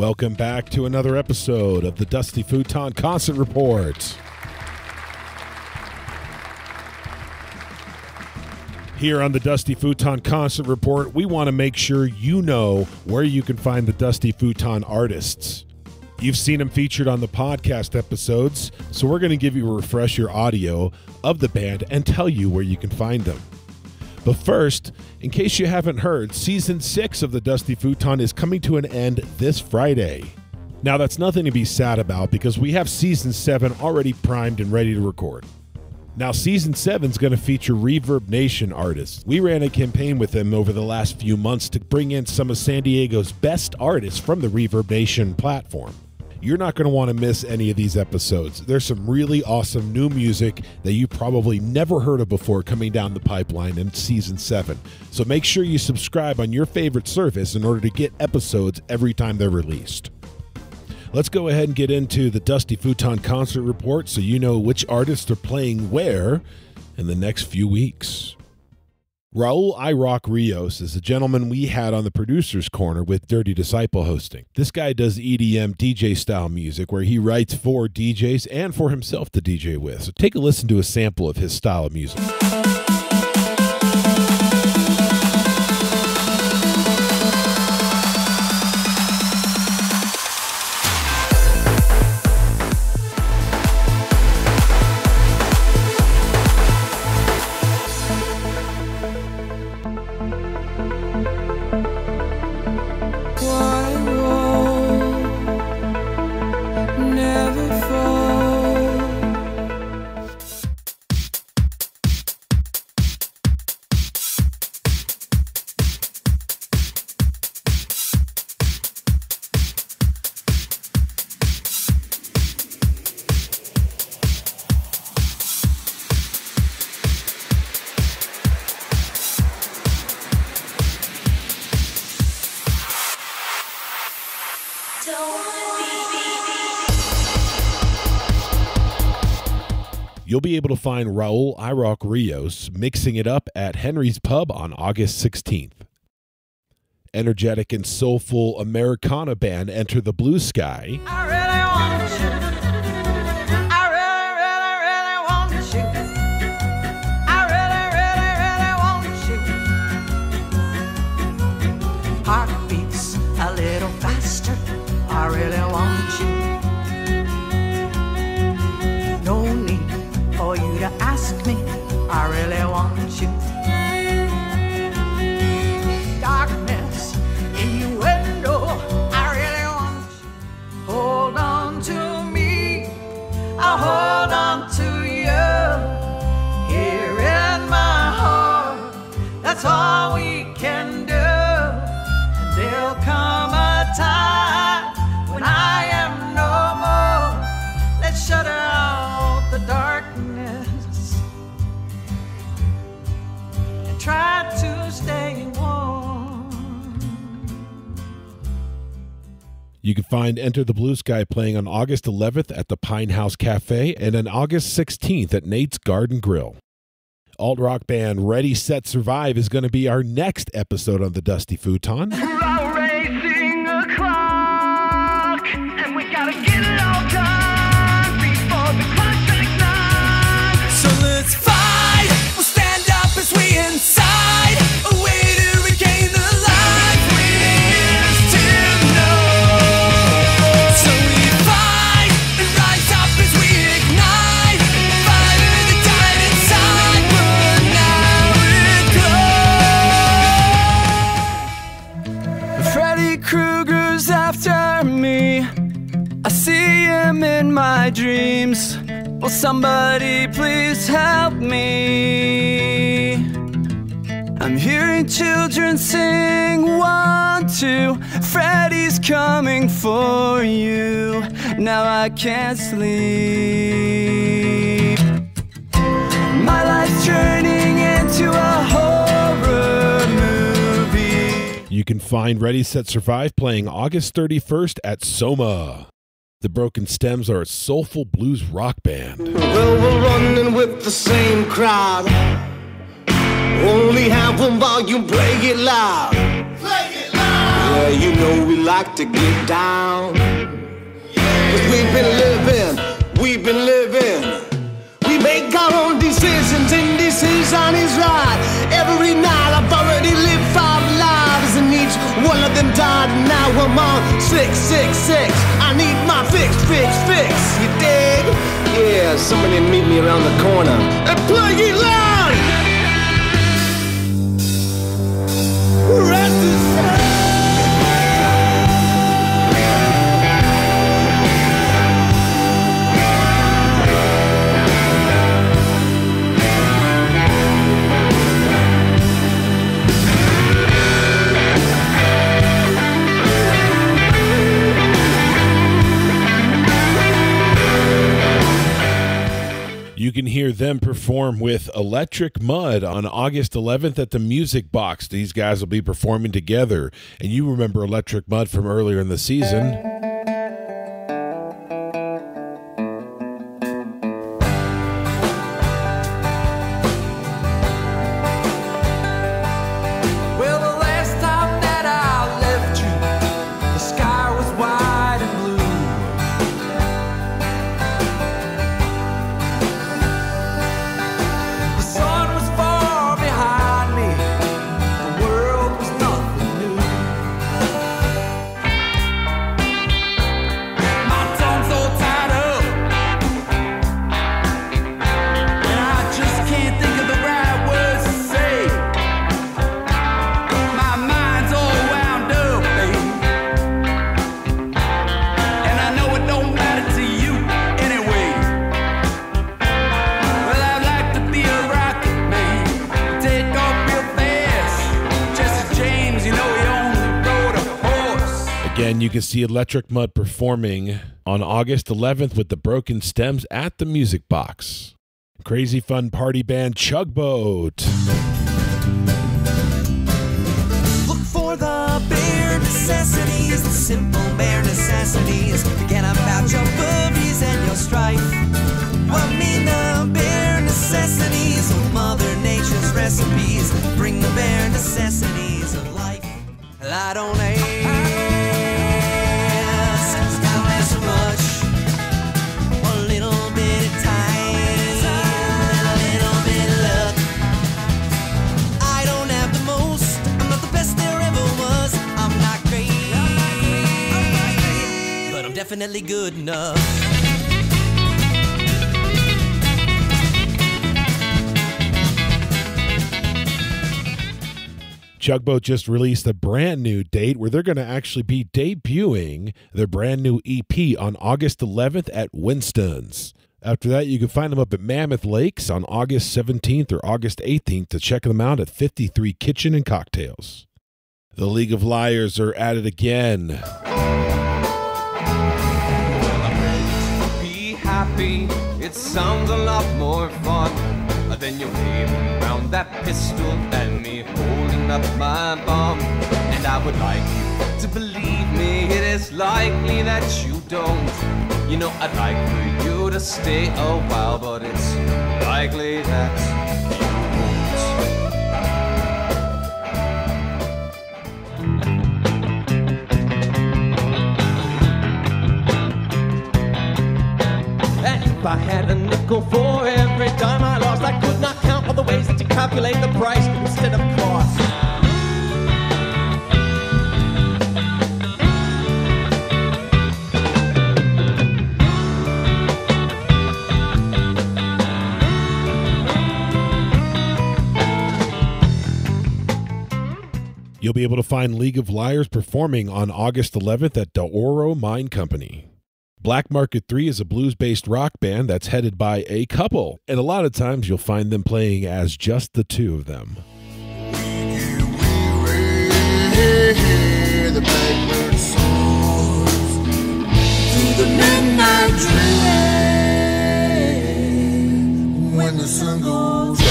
Welcome back to another episode of the Dusty Futon Concert Report. Here on the Dusty Futon Concert Report, we want to make sure you know where you can find the Dusty Futon artists. You've seen them featured on the podcast episodes, so we're going to give you a refresher audio of the band and tell you where you can find them. But first, in case you haven't heard, season six of the Dusty Futon is coming to an end this Friday. Now, that's nothing to be sad about because we have season seven already primed and ready to record. Now, season seven is going to feature Reverb Nation artists. We ran a campaign with them over the last few months to bring in some of San Diego's best artists from the Reverb Nation platform. You're not going to want to miss any of these episodes. There's some really awesome new music that you probably never heard of before coming down the pipeline in season seven. So make sure you subscribe on your favorite service in order to get episodes every time they're released. Let's go ahead and get into the Dusty Futon concert report so you know which artists are playing where in the next few weeks. Raul iRoc Rios is a gentleman we had on the producer's corner with Dirty Disciple hosting. This guy does EDM DJ style music where he writes for DJs and for himself to DJ with. So take a listen to a sample of his style of music. You'll be able to find Raul iRoc Rios mixing it up at Henry's Pub on August 16th. Energetic and soulful Americana band Enter the Blue Sky. I really want you. That's all we can do. And there'll come a time when I am no more. Let's shut out the darkness and try to stay warm. You can find Enter the Blue Sky playing on August 11th at the Pine House Cafe and on August 16th at Nate's Garden Grill. Alt rock band Ready Set Survive is going to be our next episode on the Dusty Futon. My dreams. Will somebody please help me? I'm hearing children sing one, two. Freddy's coming for you. Now I can't sleep. My life's turning into a horror movie. You can find Ready Set Survive playing August 31st at Soma. The Broken Stems are a soulful blues rock band. Well, we're running with the same crowd. Only have one volume, play it loud. Play it loud. Well, you know we like to get down. Cause we've been living, we've been living. We make our own decisions, and decision is right. Every night I've already lived five lives, and each one of them died. And now I'm on six, six, six. Fix, fix. You dig? Yeah, somebody meet me around the corner and plug it loud. Hear them perform with Electric Mud on August 11th at the Music Box. These guys will be performing together. And you remember Electric Mud from earlier in the season. You can see Electric Mud performing on August 11th with the Broken Stems at the Music Box. Crazy fun party band Chugboat. Look for the bare necessities, the simple bare necessities. Forget about your worries and your. I'm definitely good enough. Chugboat just released a brand new date where they're going to actually be debuting their brand new EP on August 11th at Winston's. After that, you can find them up at Mammoth Lakes on August 17th or August 18th to check them out at 53 Kitchen and Cocktails. The League of Liars are at it again. Be. It sounds a lot more fun than you waving around that pistol and me holding up my bomb. And I would like you to believe me. It is likely that you don't. You know, I'd like for you to stay a while, but it's likely that calculate the price instead of cost. You'll be able to find League of Liars performing on August 11th at De Oro Wine Company. Black Market 3 is a blues based rock band that's headed by a couple, and a lot of times you'll find them playing as just the two of them. when the sun goes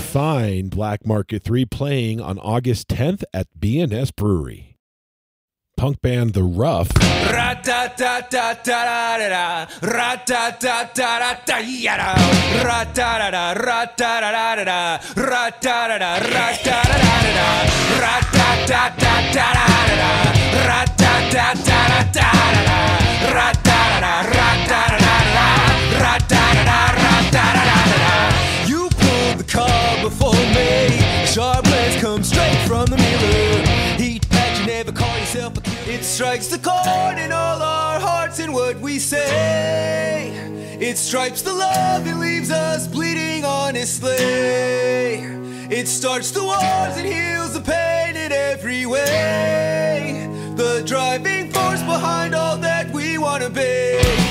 find Black Market 3 playing on August 10th at BNS Brewery. Punk band The Rough strikes the chord in all our hearts and what we say. It stripes the love, it leaves us bleeding honestly. It starts the wars and heals the pain in every way. The driving force behind all that we wanna be.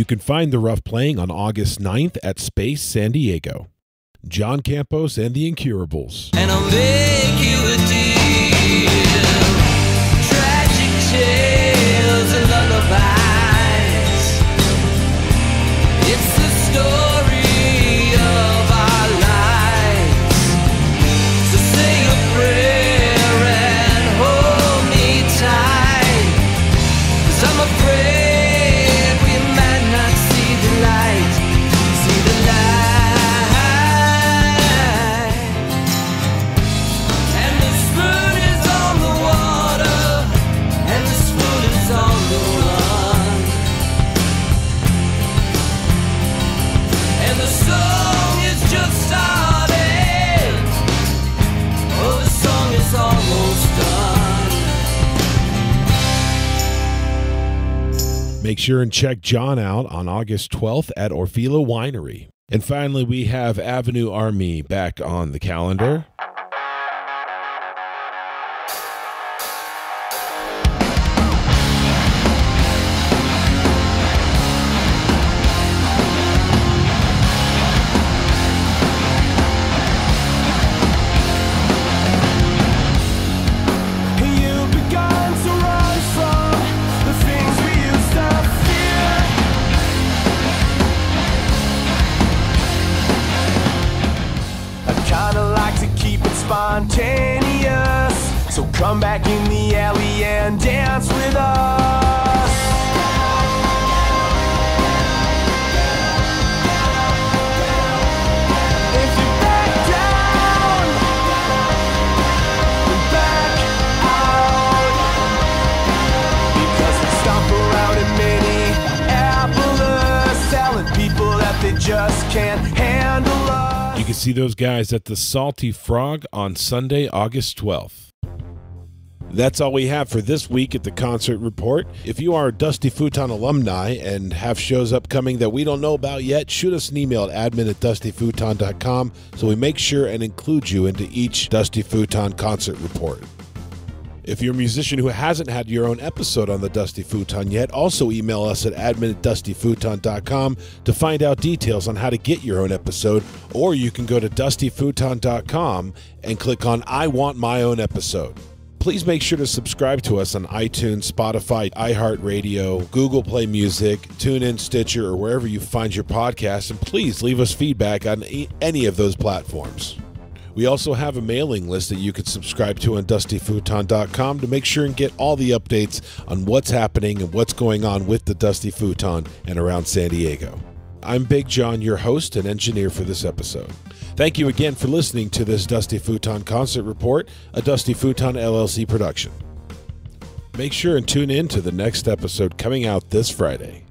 You can find The Rough playing on August 9th at Space San Diego. Jon Campos and the Incurables. and sure and check Jon out on August 12th at Orfila Winery. And finally, we have Avenue Army back on the calendar. Come back in the alley and dance with us. Just can't handle us. You can see those guys at the Salty Frog on Sunday, August 12th. That's all we have for this week at the Concert Report. If you are a Dusty Futon alumni and have shows upcoming that we don't know about yet, shoot us an email at admin at dustyfuton.com so we make sure and include you into each Dusty Futon Concert Report. If you're a musician who hasn't had your own episode on the Dusty Futon yet, also email us at admin at dustyfuton.com to find out details on how to get your own episode, or you can go to dustyfuton.com and click on I Want My Own Episode. Please make sure to subscribe to us on iTunes, Spotify, iHeartRadio, Google Play Music, TuneIn, Stitcher, or wherever you find your podcast. and please leave us feedback on any of those platforms. We also have a mailing list that you can subscribe to on dustyfuton.com to make sure and get all the updates on what's happening and what's going on with the Dusty Futon and around San Diego. I'm Big Jon, your host and engineer for this episode. Thank you again for listening to this Dusty Futon Concert Report, a Dusty Futon LLC production. Make sure and tune in to the next episode coming out this Friday.